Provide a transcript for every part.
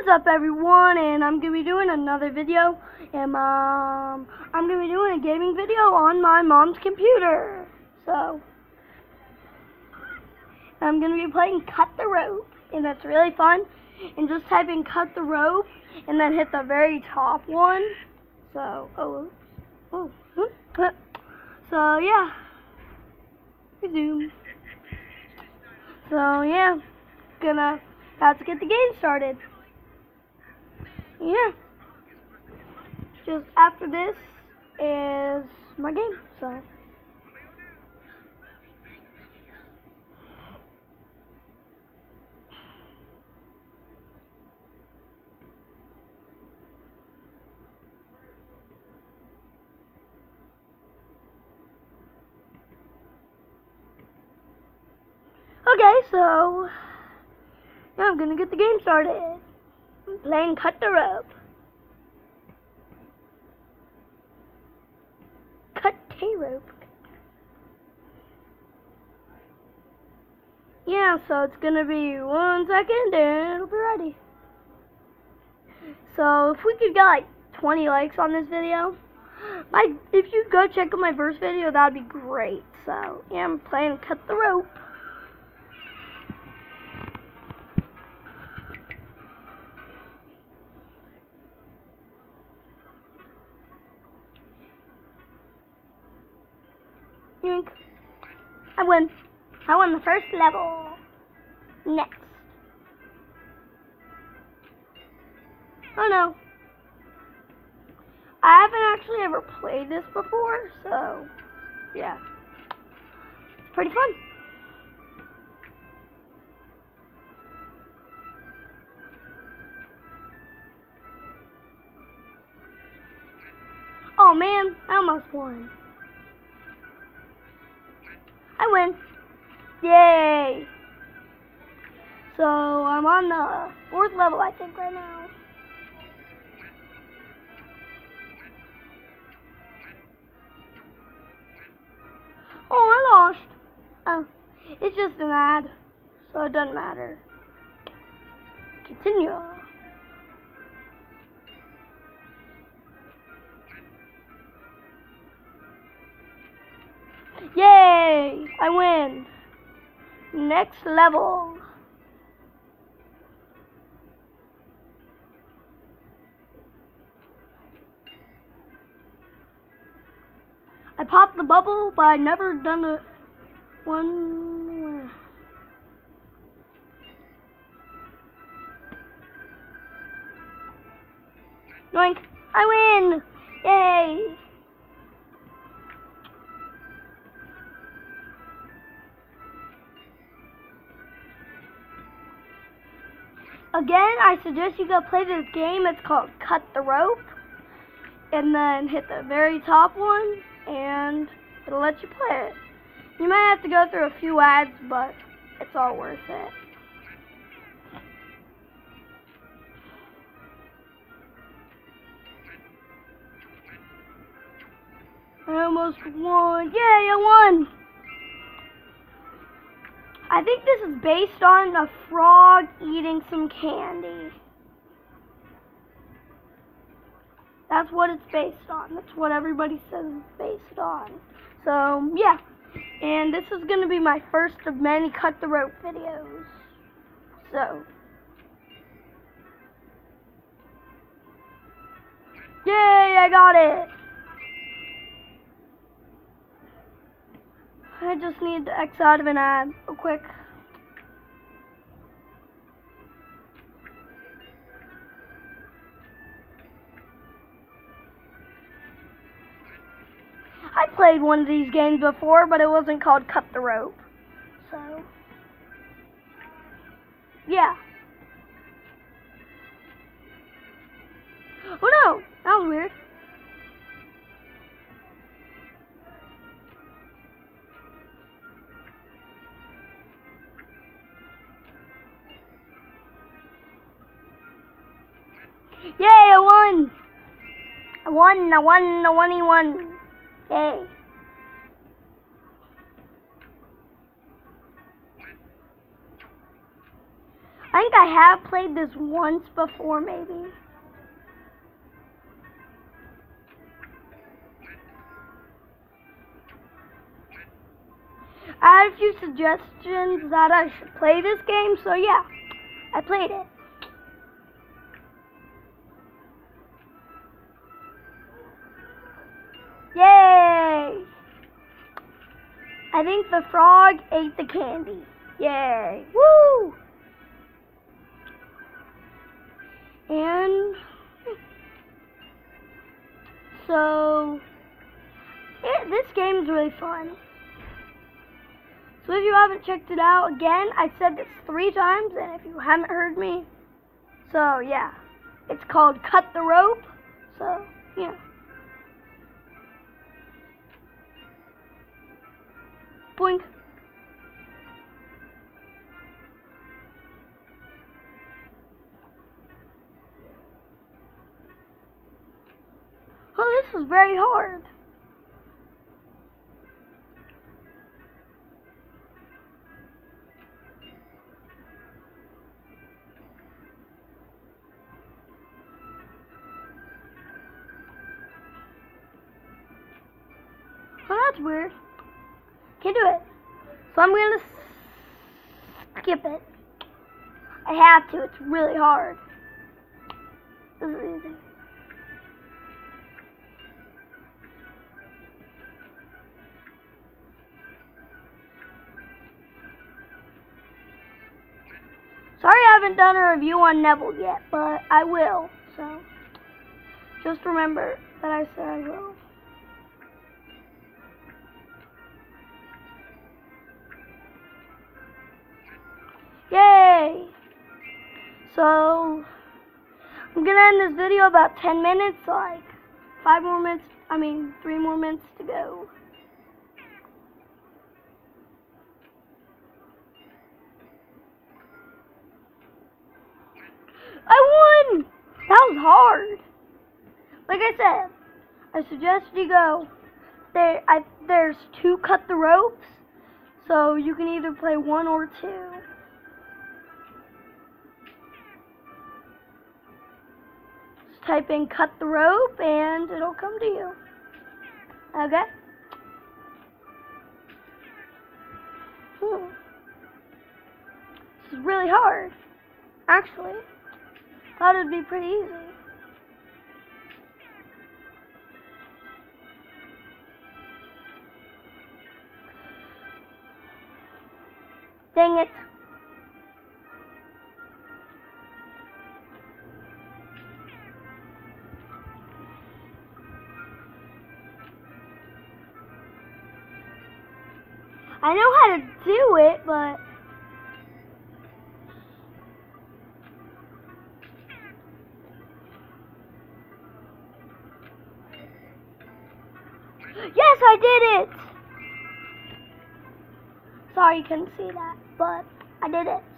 What's up everyone and I'm gonna be doing another video and um I'm gonna be doing a gaming video on my mom's computer. So I'm gonna be playing cut the rope and that's really fun. And just type in cut the rope and then hit the very top one. So oh oh so yeah. So yeah, gonna have to get the game started yeah. Just after this is my game, so. Okay, so now I'm gonna get the game started playing cut the rope. Cut the rope. Yeah, so it's gonna be one second and it'll be ready. So if we could get like 20 likes on this video, my if you go check out my first video, that'd be great. So yeah, I'm playing cut the rope. Yoink. I win. I won the first level. Next. Oh no. I haven't actually ever played this before, so yeah. It's pretty fun. Oh man, I almost won. I win. Yay! So I'm on the fourth level, I think, right now. Oh, I lost. Oh, it's just an ad, so it doesn't matter. Continue. Yay! I win. Next level. I popped the bubble, but I never done it one. Noink! I win! Yay! Again, I suggest you go play this game. It's called Cut the Rope. And then hit the very top one, and it'll let you play it. You might have to go through a few ads, but it's all worth it. I almost won. Yay, I won! I think this is based on a frog eating some candy. That's what it's based on. That's what everybody says it's based on. So, yeah. And this is going to be my first of many cut the rope videos. So. Yay, I got it! I just need to X out of an ad real quick. I played one of these games before, but it wasn't called Cut the Rope. So, yeah. Oh no, I won, I won, I won. I I think I have played this once before, maybe. I had a few suggestions that I should play this game, so yeah, I played it. Yay! I think the frog ate the candy. Yay! Woo! And so it, this game is really fun. So if you haven't checked it out, again, I said this three times, and if you haven't heard me, so yeah, it's called Cut the Rope. So yeah. Boink. Oh, this was very hard. Oh, that's weird. Can't do it. So I'm gonna skip it. I have to. It's really hard. This is easy. Sorry I haven't done a review on Neville yet, but I will. So just remember that I said I will. Yay! So, I'm gonna end this video about 10 minutes, like, 5 more minutes, I mean, 3 more minutes to go. I won! That was hard. Like I said, I suggest you go. There, I, there's two cut the ropes, so you can either play one or two. Type in cut the rope and it'll come to you. Okay? Hmm. This is really hard. Actually, thought it'd be pretty easy. Dang it. But Yes, I did it! Sorry you couldn't see that, but I did it.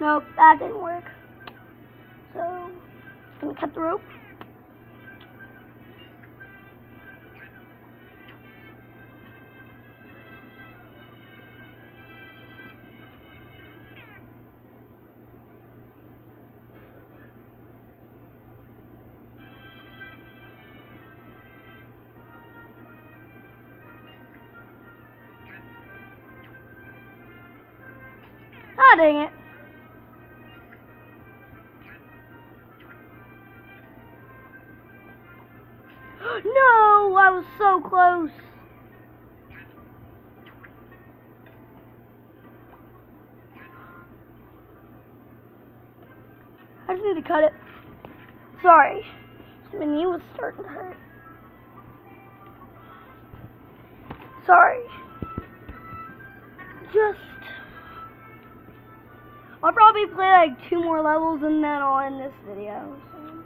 Nope, that didn't work. So, I'm gonna cut the rope. Ah, dang it. Close. I just need to cut it. Sorry. My knee was starting to hurt. Sorry. Just I'll probably play like two more levels and then I'll end this video. So.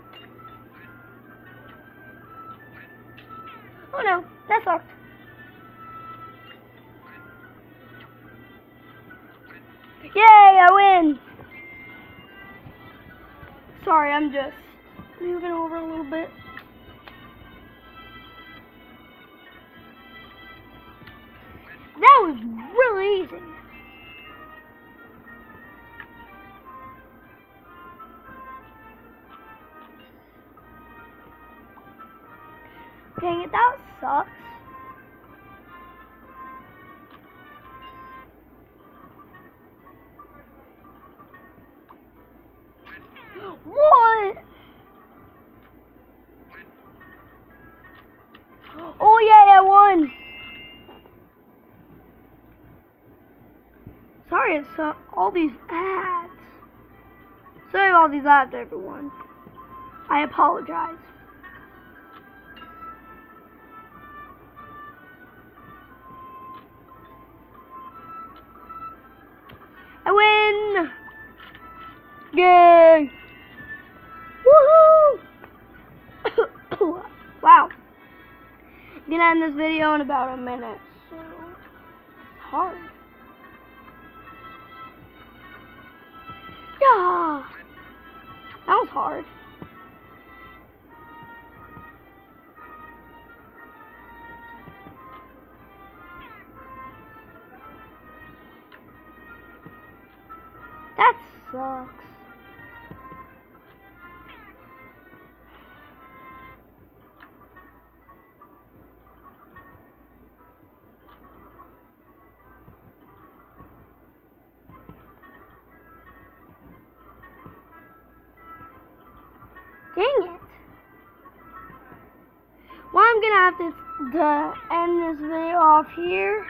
Oh no, that sucked. Yay, I win! Sorry, I'm just moving over a little bit. That was really easy. What? Oh yeah, I won. Sorry, it's uh, all these ads. Sorry all these ads, everyone. I apologize. Gonna end this video in about a minute, so hard. Yeah! That was hard. Dang it. Well, I'm gonna have to, to end this video off here.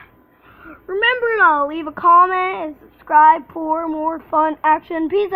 Remember to leave a comment and subscribe for more fun action. Peace,